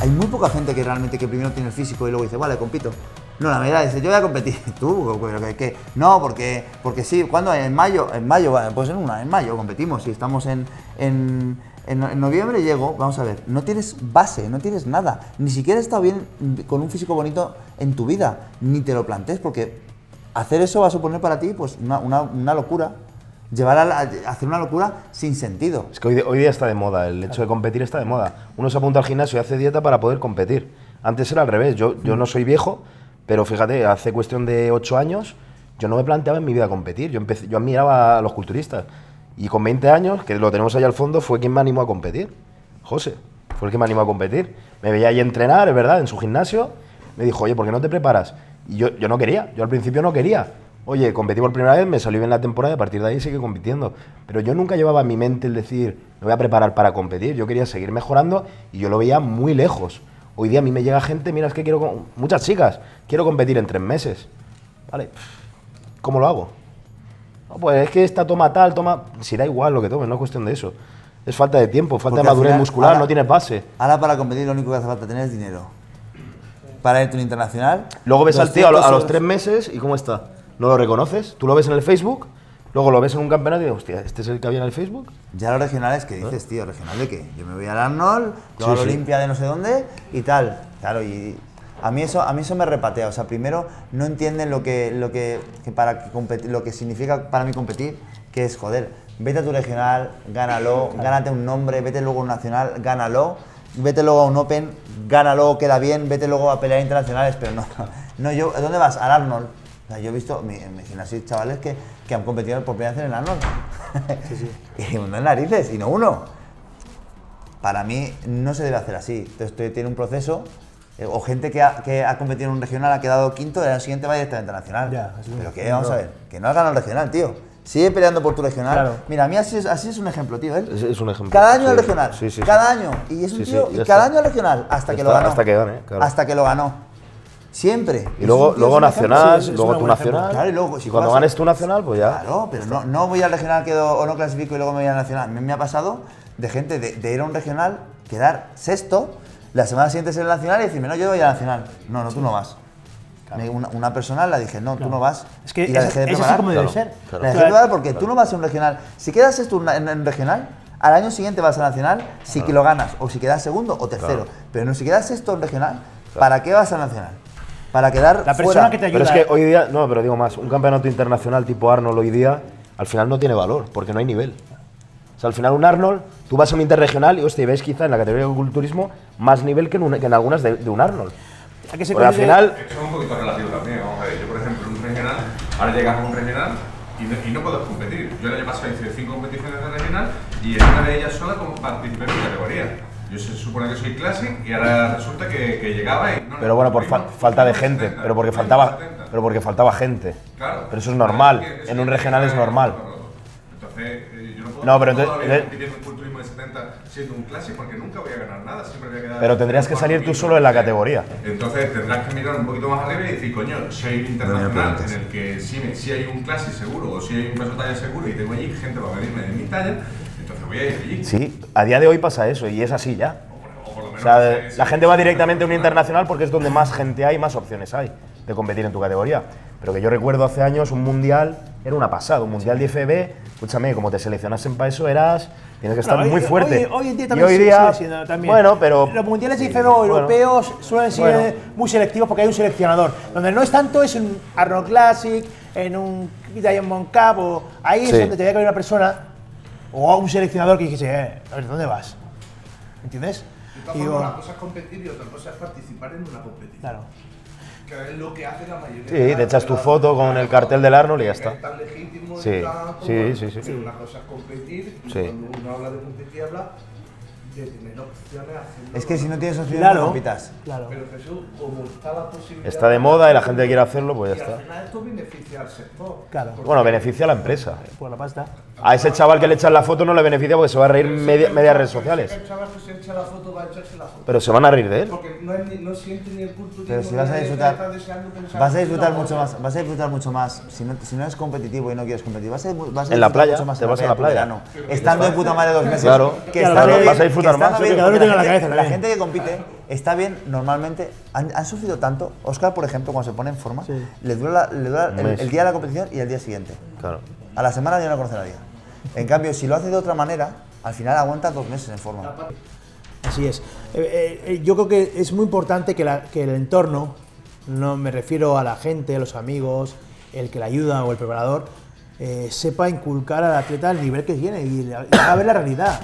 Hay muy poca gente que realmente que primero tiene el físico y luego dice, vale, compito. No, la medida dice, yo voy a competir. Tú, pero que, que- no, porque, porque sí, ¿cuándo? En mayo, en mayo, pues en una, en mayo competimos. Si estamos en, en, en, noviembre llego, vamos a ver, no tienes base, no tienes nada. Ni siquiera está bien con un físico bonito en tu vida, ni te lo plantees, porque hacer eso va a suponer para ti pues una- una locura. Llevar a, la- a hacer una locura sin sentido. Es que hoy, hoy día está de moda, el hecho de competir está de moda. Uno se apunta al gimnasio y hace dieta para poder competir. Antes era al revés, yo, yo no soy viejo, pero fíjate, hace cuestión de 8 años yo no me planteaba en mi vida competir. Yo, empecé, yo admiraba a los culturistas. Y con 20 años, que lo tenemos ahí al fondo, fue quien me animó a competir. José, fue el que me animó a competir. Me veía ahí entrenar, es verdad, en su gimnasio. Me dijo, oye, ¿por qué no te preparas? Y yo, yo no quería, yo al principio no quería. Oye, competí por primera vez, me salió bien la temporada y a partir de ahí sigue compitiendo. Pero yo nunca llevaba en mi mente el decir, me voy a preparar para competir. Yo quería seguir mejorando y yo lo veía muy lejos. Hoy día a mí me llega gente, mira, es que quiero, muchas chicas, quiero competir en tres meses. Vale, ¿cómo lo hago? No, pues es que esta toma tal, toma... Si da igual lo que tomes, no es cuestión de eso. Es falta de tiempo, falta Porque de madurez final, muscular, ahora- no tienes base. Ahora para competir lo único que hace falta tener es dinero. Para irte a un internacional. Luego ves al tío a, lo- a 200 los tres meses y ¿cómo está? ¿No lo reconoces? Tú lo ves en el Facebook, luego lo ves en un campeonato y dices, hostia, ¿este es el que había en el Facebook? Ya los regionales, ¿qué dices, tío? ¿Regional de qué? Yo me voy al Arnold, luego Sí, a la sí. Olimpia de no sé dónde y tal. Claro, y a mí eso, a mí eso me repatea. O sea, primero no entienden lo que, lo que, que para que competi- lo que significa para mí competir, que es, joder, vete a tu regional, gánalo, gánate un nombre, vete luego a un nacional, gánalo, vete luego a un Open, gánalo, queda bien, vete luego a pelear internacionales, pero no, no yo, ¿a dónde vas? Al Arnold. O sea, yo he visto mi- en mi gimnasio chavales que, que han competido por primera vez en el Arnold. y unas narices, y no uno. Para mí no se debe hacer así. Entonces tiene un proceso, eh, o gente que ha, que ha competido en un regional, ha quedado quinto, y año siguiente va directamente a nacional. Ya, Pero que, vamos a ver, que no has ganado el regional, tío. Sigue peleando por tu regional. Claro. Mira, a mí así es, así es un ejemplo, tío. ¿eh? Es, es un ejemplo. Cada año Sí. al regional. Sí, sí, sí. cada año. Y es un Sí, sí, tío, y cada está. año al regional, hasta Ya que lo ganó. hasta que gane, claro. Hasta que lo ganó. Siempre. Y luego, luego nacional, sí, luego tu nacional. Claro, y luego, si y cuando ganes tu nacional, pues ya. Claro, pero no, no voy al regional quedo, o no clasifico y luego me voy al nacional. A mí me ha pasado de gente de, de ir a un regional, quedar sexto, la semana siguiente ser el nacional y decirme, no, yo voy al nacional. No, no, tú no vas. Me- Una, una persona la dije, no, tú no vas. Es que y la es, dejé de así preparar. como debe Claro, ser. claro. La dejé de preparar porque tú no vas a un regional. Si quedas sexto en, en regional, al año siguiente vas al nacional, si que lo ganas, o si quedas segundo o tercero. Claro. Pero no, si quedas sexto en regional, ¿para qué vas al nacional? Para quedar La persona fuera. que te ayuda. Pero es que hoy día, no, pero digo más, un campeonato internacional tipo Arnold hoy día, al final no tiene valor, porque no hay nivel. O sea, al final un Arnold, tú vas a un interregional y, hostia, ves quizá en la categoría de culturismo más nivel que en, un- que en algunas de, de un Arnold. ¿A qué se Porque al final, Eso es un poquito relativo también. Vamos a ver, yo por ejemplo en un regional, ahora llegas a un regional y no, y no puedes competir. Yo el año pasado hice cinco competiciones de regional y en una de ellas sola como participé en mi categoría. Yo se supone que soy classic y ahora resulta que, que llegaba y no pero bueno, por fa- falta de gente, 70, pero porque faltaba, 70. pero porque faltaba gente. Claro. Pero eso es normal, Es que- en un regional es normal. Entonces, eh, yo no puedo No, pero entonces- vida eh, compitiendo en culturismo de 70 siendo un classic porque nunca voy a ganar nada, siempre voy a quedar... Pero tendrías que salir tú solo en la categoría. Entonces tendrás que mirar un poquito más arriba y decir, coño, si hay un internacional en el que si, me- si hay un clase seguro o si hay un peso talla seguro y tengo allí gente para medirme de mi talla, voy a ir allí. Sí, a día de hoy pasa eso y es así ya. O por, sea, la gente va directamente a un internacional porque es donde más gente hay, más opciones hay de competir en tu categoría. Pero que yo recuerdo hace años un mundial era una pasada, un mundial de IFB, escúchame, como te seleccionasen para eso eras, tienes que estar Bueno, muy fuerte. Hoy, hoy en día y también hoy sigue día, siendo también. bueno, pero Los mundiales de IFB bueno. europeos suelen ser Bueno. muy selectivos porque hay un seleccionador. Donde no es tanto es en Arnold Classic, en un Diamond Cup, o ahí es donde tendría que haber una persona o un seleccionador que dijese, eh, a ver, ¿dónde vas? ¿Entiendes? De todas Digo, formas, una cosa es competir y otra cosa es participar en una competición. claro. Que es lo que hace la mayoría Sí, de te echas tu foto con el cartel del Arnold y ya está. Es tan legítimo y Sí, sí, sí, sí. Una cosa es competir y Sí. cuando uno habla de competir habla de tener opciones haciendo Es que si no tienes opciones, Claro. no compitas. Claro. Pero Jesús, como está la posibilidad... Está de moda y la gente quiere hacerlo, pues ya está. al final esto beneficia al sector. Claro. Bueno, beneficia a la empresa. Por la pasta. A ese chaval que le echan la foto no le beneficia porque se va a reír media, media redes sociales. El chaval que se echa la foto va a echarse la foto. Pero se van a reír de él. Porque no, es ni- no siente ni el culto Pero si vas a disfrutar, vas a disfrutar mucho más, vas a disfrutar mucho más. Si no, si no eres competitivo y no quieres competir, vas a, vas a En la disfrutar playa, mucho más te en vas a la playa. Estando de puta madre dos meses. Claro. que Claro, vas a disfrutar más. bien, la gente- cabeza La también. gente que compite está bien normalmente. Han, han sufrido tanto. Oscar, por ejemplo, cuando se pone en forma, Sí. le dura, la- le dura Un el, día de la competición y el día siguiente. Claro. A la semana ya no conoce a nadie. En cambio, si lo hace de otra manera, al final aguanta dos meses en forma. Así es. Eh, eh, eh, yo creo que es muy importante que, la- que el entorno, no me refiero a la gente, a los amigos, el que le ayuda o el preparador, eh, sepa inculcar al atleta el nivel que tiene y, la- y ver la realidad.